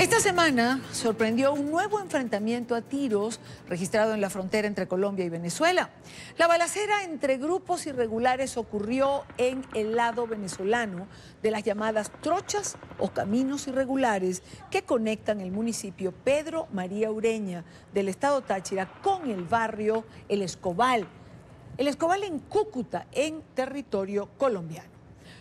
Esta semana sorprendió un nuevo enfrentamiento a tiros registrado en la frontera entre Colombia y Venezuela. La balacera entre grupos irregulares ocurrió en el lado venezolano de las llamadas trochas o caminos irregulares que conectan el municipio Pedro María Ureña del estado Táchira con el barrio El Escobal. El Escobal en Cúcuta, en territorio colombiano.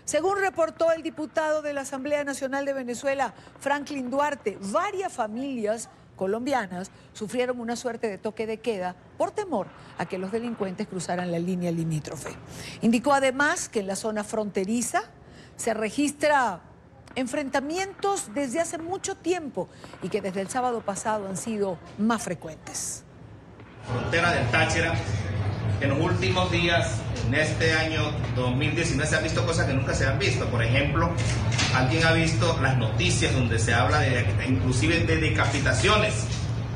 Según reportó el diputado de la Asamblea Nacional de Venezuela, Franklin Duarte, varias familias colombianas sufrieron una suerte de toque de queda por temor a que los delincuentes cruzaran la línea limítrofe. Indicó además que en la zona fronteriza se registra enfrentamientos desde hace mucho tiempo y que desde el sábado pasado han sido más frecuentes. Frontera del Táchira en los últimos días, en este año 2019, se han visto cosas que nunca se han visto. Por ejemplo, alguien ha visto las noticias donde se habla de, inclusive de decapitaciones.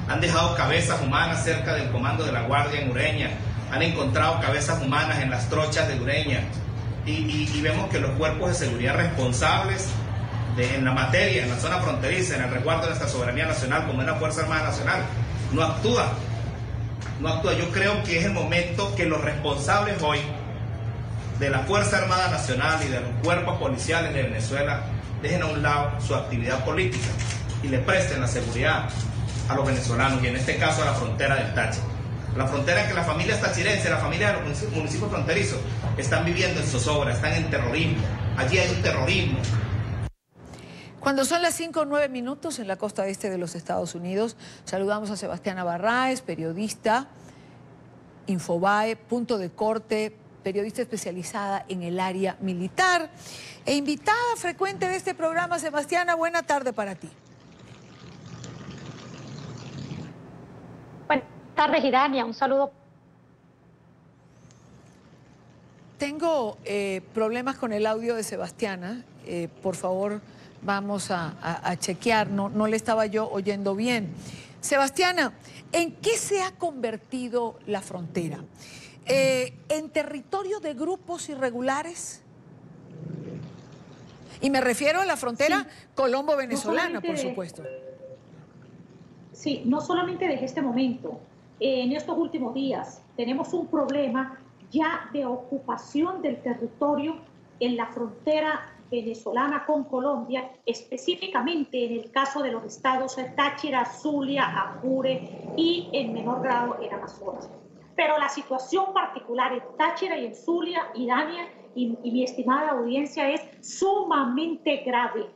Han dejado cabezas humanas cerca del comando de la Guardia en Ureña. Han encontrado cabezas humanas en las trochas de Ureña. Y, vemos que los cuerpos de seguridad responsables en la materia, en la zona fronteriza, en el resguardo de nuestra soberanía nacional, como en la Fuerza Armada Nacional, no actúan no actúa. Yo creo que es el momento que los responsables hoy de la Fuerza Armada Nacional y de los cuerpos policiales de Venezuela dejen a un lado su actividad política y le presten la seguridad a los venezolanos y en este caso a la frontera del Táchira. La frontera que las familias tachirenses, las familias de los municipios fronterizos están viviendo en zozobra, están en terrorismo. Allí hay un terrorismo cuando son las 5 o 9 minutos en la costa este de los Estados Unidos, saludamos a Sebastiana Barraes, periodista, Infobae, punto de corte, periodista especializada en el área militar e invitada frecuente de este programa. Sebastiana, buena tarde para ti. Buenas tardes, Irania. Un saludo. Tengo eh, problemas con el audio de Sebastiana. Eh, por favor, vamos a, chequear, no, no le estaba yo oyendo bien. Sebastiana, ¿en qué se ha convertido la frontera? Eh, ¿En territorio de grupos irregulares? Y me refiero a la frontera colombo-venezolana, por supuesto. Sí, no solamente desde este momento. en estos últimos días tenemos un problema ya de ocupación del territorio en la frontera venezolana con Colombia, específicamente en el caso de los estados Táchira, Zulia, Apure y en menor grado en Amazonas. Pero la situación particular en Táchira y en Zulia y Dania y, y mi estimada audiencia es sumamente grave.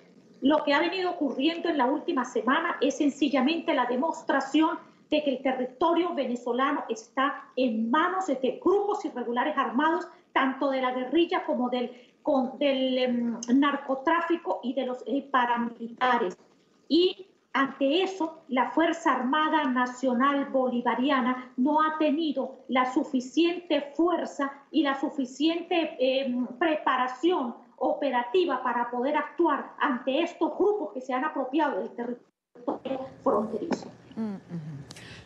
Lo que ha venido ocurriendo en la última semana es sencillamente la demostración de que el territorio venezolano está en manos de grupos irregulares armados, tanto de la guerrilla como del em, narcotráfico y de los eh, paramilitares. Y ante eso, la Fuerza Armada Nacional Bolivariana no ha tenido la suficiente fuerza y la suficiente em, preparación operativa para poder actuar ante estos grupos que se han apropiado del territorio fronterizo. Mm,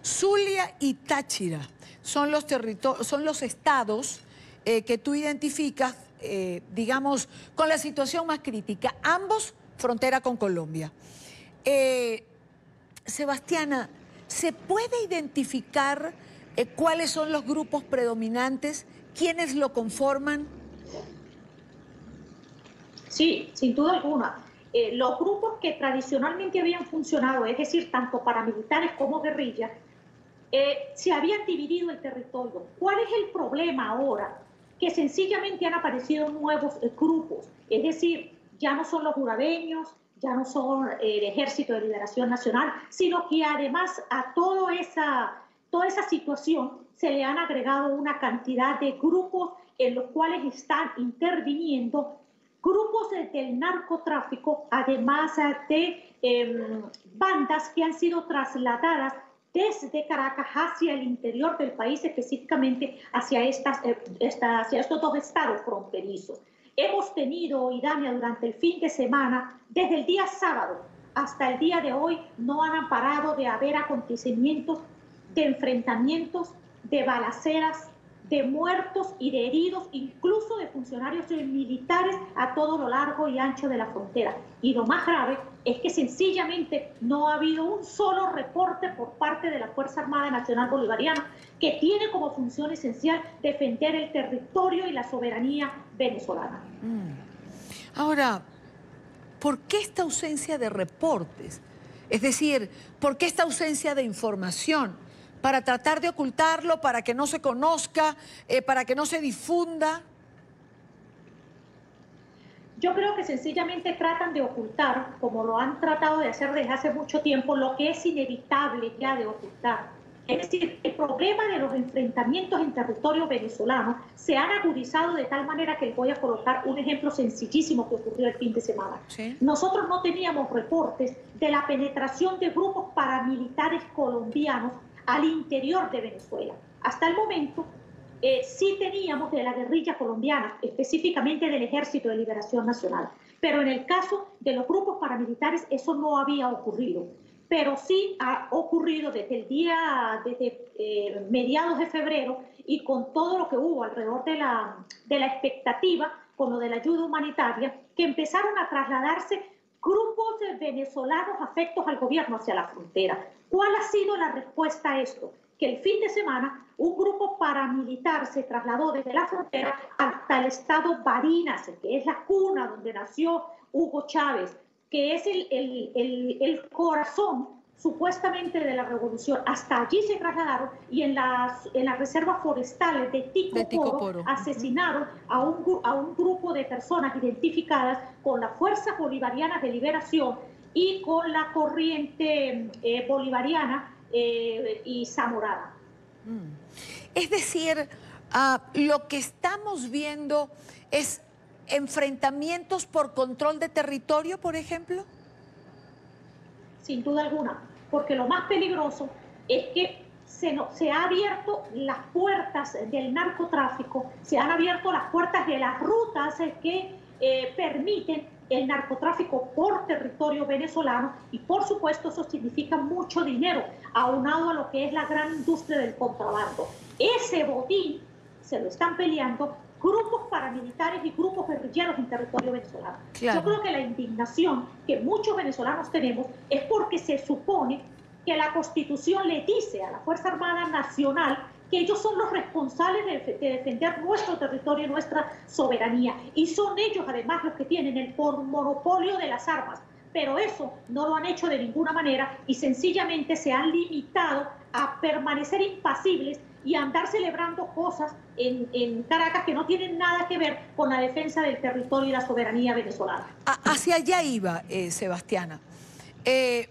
Zulia y Táchira son los, son los estados eh, que tú identificas eh, digamos, con la situación más crítica, ambos frontera con Colombia. Eh, Sebastiana, ¿se puede identificar cuáles son los grupos predominantes, quiénes lo conforman? Sí, sin duda alguna. los grupos que tradicionalmente habían funcionado, es decir, tanto paramilitares como guerrillas, se habían dividido el territorio. ¿Cuál es el problema ahora? Que sencillamente han aparecido nuevos eh, grupos, es decir, ya no son los jurabeños, ya no son eh, el Ejército de Liberación Nacional, sino que además a toda esa, toda esa situación se le han agregado una cantidad de grupos en los cuales están interviniendo grupos del narcotráfico, además de em, bandas que han sido trasladadas desde Caracas hacia el interior del país, específicamente hacia, eh, estos dos estados fronterizos. Hemos tenido, Idania, durante el fin de semana, desde el día sábado hasta el día de hoy, no han parado de haber acontecimientos de enfrentamientos, de balaceras, de muertos y de heridos, incluso funcionarios militares a todo lo largo y ancho de la frontera. Y lo más grave es que sencillamente no ha habido un solo reporte por parte de la Fuerza Armada Nacional Bolivariana que tiene como función esencial defender el territorio y la soberanía venezolana. Mm. Ahora, ¿por qué esta ausencia de reportes? Es decir, ¿por qué esta ausencia de información? ¿Para tratar de ocultarlo, para que no se conozca, eh, para que no se difunda? Yo creo que sencillamente tratan de ocultar, como lo han tratado de hacer desde hace mucho tiempo, lo que es inevitable ya de ocultar. Es decir, el problema de los enfrentamientos en territorio venezolano se han agudizado de tal manera que les voy a colocar un ejemplo sencillísimo que ocurrió el fin de semana. Nosotros no teníamos reportes de la penetración de grupos paramilitares colombianos al interior de Venezuela. Hasta el momento, eh, sí teníamos de la guerrilla colombiana, específicamente del Ejército de Liberación Nacional. Pero en el caso de los grupos paramilitares eso no había ocurrido. Pero sí ha ocurrido desde el día, desde eh, mediados de febrero y con todo lo que hubo alrededor de la, de la expectativa con lo de la ayuda humanitaria, que empezaron a trasladarse grupos de venezolanos afectos al gobierno hacia la frontera. ¿Cuál ha sido la respuesta a esto? Que el fin de semana un grupo paramilitar se trasladó desde la frontera hasta el estado Barinas, que es la cuna donde nació Hugo Chávez, que es el, el, el, corazón supuestamente de la revolución. Hasta allí se trasladaron y en las, en las reservas forestales de Tico, asesinaron a un, a un grupo de personas identificadas con las fuerzas bolivarianas de liberación y con la corriente eh, bolivariana eh, y Zamorada. Mm. Es decir, ah, lo que estamos viendo es enfrentamientos por control de territorio, por ejemplo. Sin duda alguna, porque lo más peligroso es que se, no, se han abierto las puertas del narcotráfico, se han abierto las puertas de las rutas que eh, permiten el narcotráfico por territorio venezolano y por supuesto eso significa mucho dinero, aunado a lo que es la gran industria del contrabando. Ese botín se lo están peleando grupos paramilitares y grupos guerrilleros en territorio venezolano. Yo creo que la indignación que muchos venezolanos tenemos es porque se supone que la Constitución le dice a la Fuerza Armada Nacional que ellos son los responsables de, defender nuestro territorio y nuestra soberanía. Y son ellos además los que tienen el monopolio de las armas. Pero eso no lo han hecho de ninguna manera y sencillamente se han limitado a permanecer impasibles y a andar celebrando cosas en, Caracas que no tienen nada que ver con la defensa del territorio y la soberanía venezolana. Hacia allá iba, eh, Sebastiana. Eh,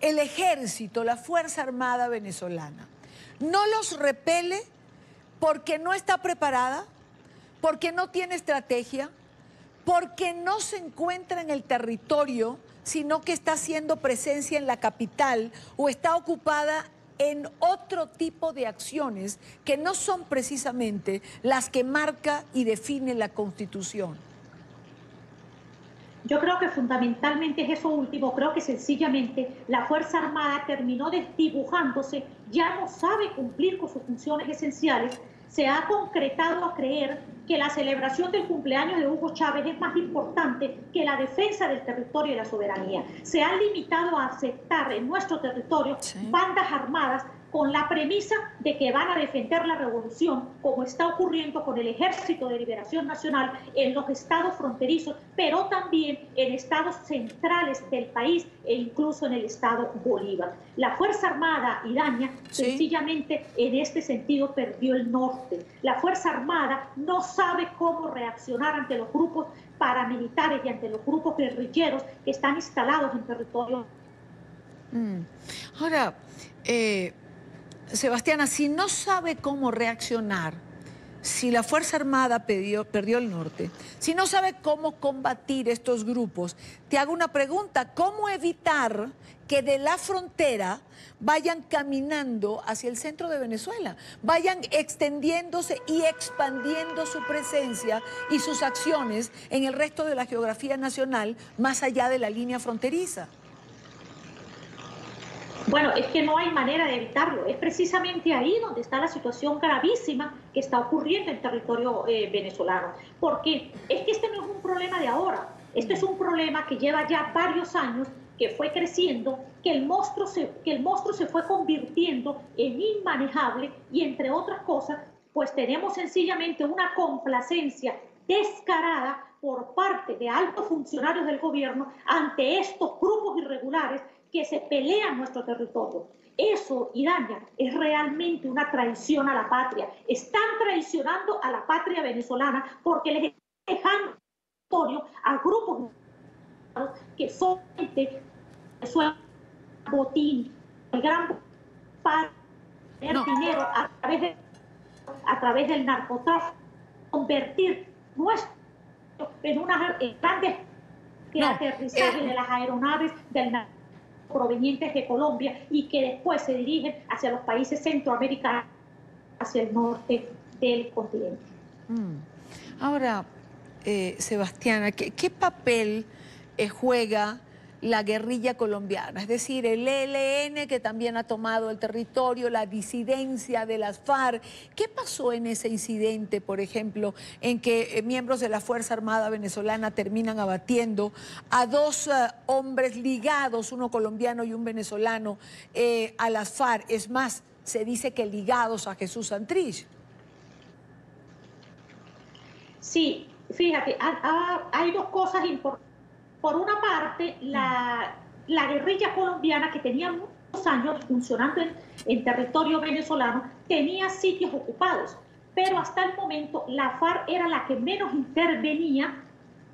el ejército, la Fuerza Armada venezolana, no los repele porque no está preparada, porque no tiene estrategia, porque no se encuentra en el territorio, sino que está haciendo presencia en la capital o está ocupada en otro tipo de acciones que no son precisamente las que marca y define la Constitución. Yo creo que fundamentalmente es eso último, creo que sencillamente la Fuerza Armada terminó desdibujándose, ya no sabe cumplir con sus funciones esenciales, se ha concretado a creer que la celebración del cumpleaños de Hugo Chávez es más importante que la defensa del territorio y la soberanía. Se ha limitado a aceptar en nuestro territorio bandas armadas con la premisa de que van a defender la revolución, como está ocurriendo con el Ejército de Liberación Nacional en los estados fronterizos, pero también en estados centrales del país e incluso en el estado Bolívar. La Fuerza Armada iraña sencillamente en este sentido perdió el norte. La Fuerza Armada no sabe cómo reaccionar ante los grupos paramilitares y ante los grupos guerrilleros que están instalados en territorio. Mm. Ahora, eh, Sebastiana, si no sabe cómo reaccionar, si la Fuerza Armada perdió, el norte, si no sabe cómo combatir estos grupos, te hago una pregunta, ¿cómo evitar que de la frontera vayan caminando hacia el centro de Venezuela, vayan extendiéndose y expandiendo su presencia y sus acciones en el resto de la geografía nacional más allá de la línea fronteriza? Bueno, es que no hay manera de evitarlo. Es precisamente ahí donde está la situación gravísima que está ocurriendo en territorio eh, venezolano. Porque es que este no es un problema de ahora. Este es un problema que lleva ya varios años, que fue creciendo, que el monstruo se, que el monstruo se fue convirtiendo en inmanejable y entre otras cosas, pues tenemos sencillamente una complacencia descarada por parte de altos funcionarios del gobierno ante estos grupos irregulares que se pelean nuestro territorio. Eso, Iraña, es realmente una traición a la patria. Están traicionando a la patria venezolana porque les dejando a grupos que son de botín, el gran para dinero a través, de, a través del narcotráfico, convertir nuestro en unas grandes que aterrizaje eh, de las aeronaves del narcotráfico provenientes de Colombia y que después se dirigen hacia los países centroamericanos, hacia el norte del continente. Mm. Ahora, eh, Sebastiana, ¿qué, papel eh, juega la guerrilla colombiana, es decir, el ELN que también ha tomado el territorio, la disidencia de las FARC. ¿Qué pasó en ese incidente, por ejemplo, en que eh, miembros de la Fuerza Armada venezolana terminan abatiendo a dos eh, hombres ligados, uno colombiano y un venezolano, eh, a las FARC? Es más, se dice que ligados a Jesús Santrich. Sí, fíjate, hay dos cosas importantes por una parte, la, guerrilla colombiana, que tenía muchos años funcionando en, territorio venezolano, tenía sitios ocupados, pero hasta el momento la FARC era la que menos intervenía,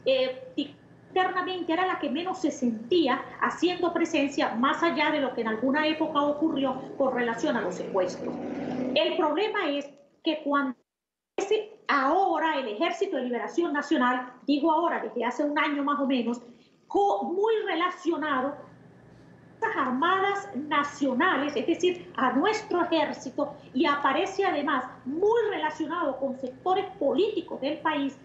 eh, internamente era la que menos se sentía haciendo presencia, más allá de lo que en alguna época ocurrió con relación a los secuestros. El problema es que cuando ahora el Ejército de Liberación Nacional, digo ahora desde hace un año más o menos, muy relacionado a las armadas nacionales, es decir, a nuestro ejército, y aparece además muy relacionado con sectores políticos del país,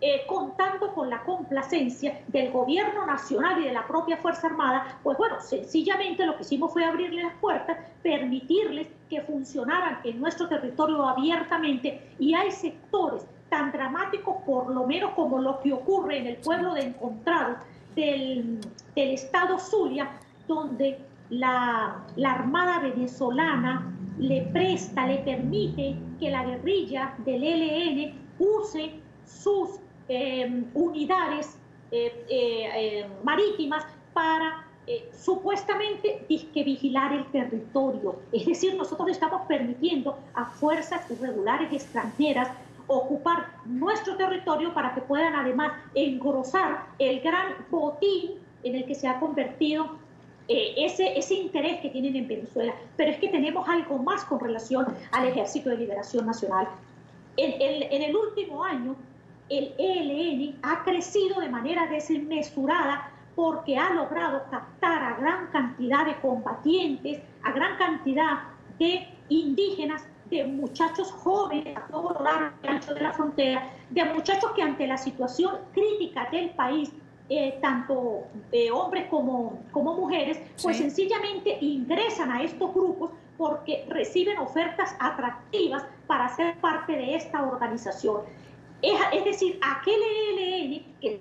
eh, contando con la complacencia del gobierno nacional y de la propia Fuerza Armada, pues bueno, sencillamente lo que hicimos fue abrirle las puertas, permitirles que funcionaran en nuestro territorio abiertamente, y hay sectores tan dramáticos, por lo menos como lo que ocurre en el pueblo de Encontrado, del, estado Zulia, donde la, Armada venezolana le presta, le permite que la guerrilla del ELN use sus em, unidades eh, eh, em, marítimas para eh, supuestamente que vigilar el territorio. Es decir, nosotros estamos permitiendo a fuerzas irregulares extranjeras ocupar nuestro territorio para que puedan además engrosar el gran botín en el que se ha convertido eh, ese, ese interés que tienen en Venezuela. Pero es que tenemos algo más con relación al Ejército de Liberación Nacional. En, en el último año, el ELN ha crecido de manera desmesurada porque ha logrado captar a gran cantidad de combatientes, a gran cantidad de indígenas de muchachos jóvenes a todo lo largo de la frontera, de muchachos que ante la situación crítica del país, eh, tanto eh, hombres como, como mujeres, pues sencillamente ingresan a estos grupos porque reciben ofertas atractivas para ser parte de esta organización. Es, es decir, aquel ELN que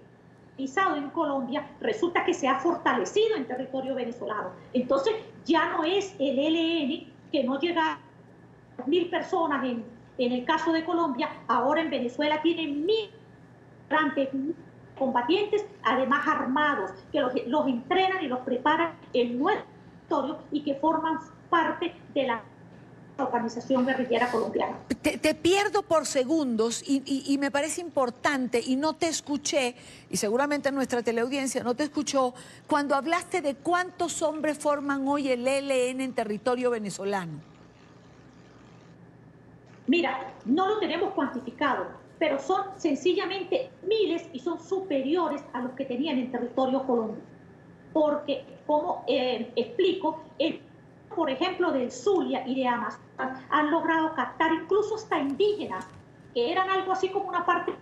pisado en Colombia resulta que se ha fortalecido en territorio venezolano. Entonces ya no es el ELN que no llega mil personas en, en el caso de Colombia, ahora en Venezuela tienen mil combatientes, además armados, que los, los entrenan y los preparan en nuestro territorio y que forman parte de la organización guerrillera colombiana. Te, pierdo por segundos y, y, me parece importante y no te escuché, y seguramente nuestra teleaudiencia no te escuchó, cuando hablaste de cuántos hombres forman hoy el ELN en territorio venezolano. Mira, no lo tenemos cuantificado, pero son sencillamente miles y son superiores a los que tenían en territorio colombiano. Porque, como eh, explico, por ejemplo, del Zulia y de Amazonas han logrado captar incluso hasta indígenas, que eran algo así como una parte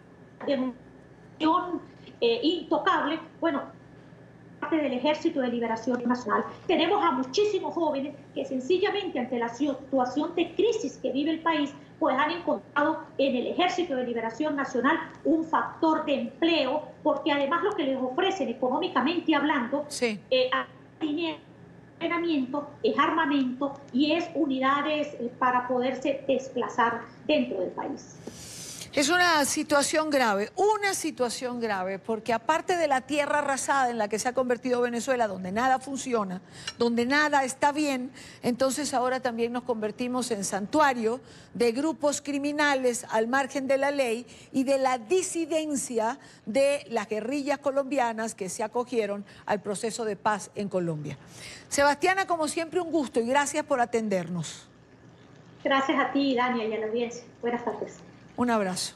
de eh, intocable. Bueno, del Ejército de Liberación Nacional. Tenemos a muchísimos jóvenes que sencillamente ante la situación de crisis que vive el país pues han encontrado en el Ejército de Liberación Nacional un factor de empleo, porque además lo que les ofrecen económicamente hablando, sí. eh, entrenamiento, es armamento y es unidades eh, para poderse desplazar dentro del país. Es una situación grave, una situación grave, porque aparte de la tierra arrasada en la que se ha convertido Venezuela, donde nada funciona, donde nada está bien, entonces ahora también nos convertimos en santuario de grupos criminales al margen de la ley y de la disidencia de las guerrillas colombianas que se acogieron al proceso de paz en Colombia. Sebastiana, como siempre, un gusto y gracias por atendernos. Gracias a ti, Dania, y a la audiencia. Buenas tardes. Un abrazo.